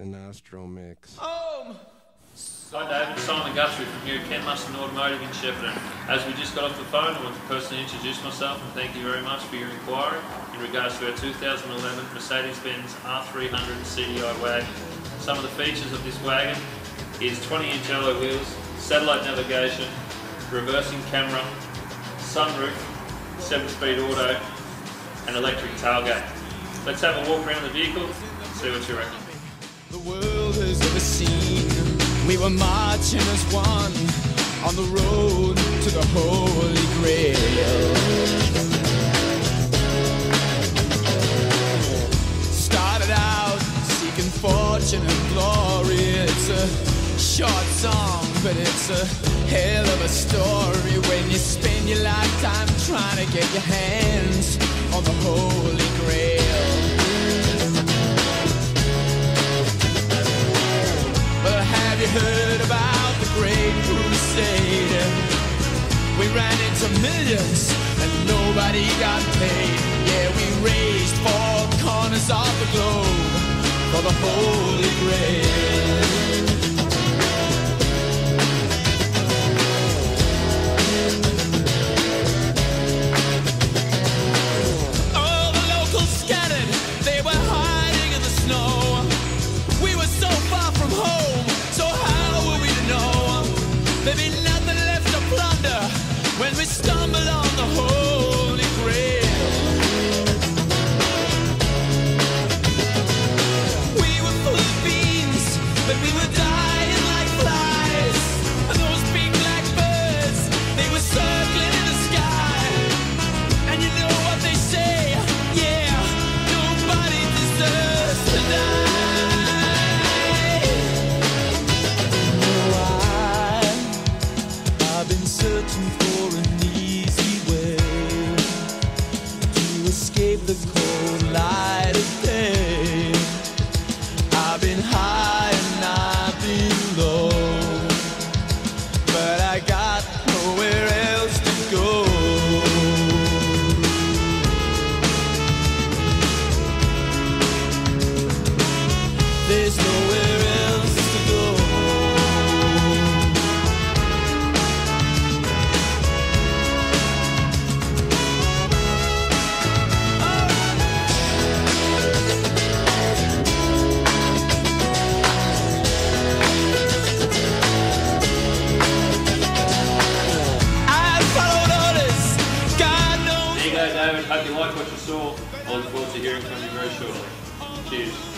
an Astro mix. Um, Home! Hi David, Simon Guthrie from here at Ken Automotive in Shepparton. As we just got off the phone, I want to personally introduce myself and thank you very much for your inquiry in regards to our 2011 Mercedes-Benz R300 CDI wagon. Some of the features of this wagon is 20-inch alloy wheels, satellite navigation, reversing camera, sunroof, 7-speed auto, and electric tailgate. Let's have a walk around the vehicle and see what you reckon. The world has ever seen. We were marching as one on the road to the Holy Grail. Started out seeking fortune and glory. It's a short song, but it's a hell of a story when you spend your lifetime trying to get your hands on the Holy We ran into millions and nobody got paid. Yeah, we raised four corners of the globe for the Holy Grail. All we stumble on the cold light What saw. I look forward to hearing from you very shortly. Cheers.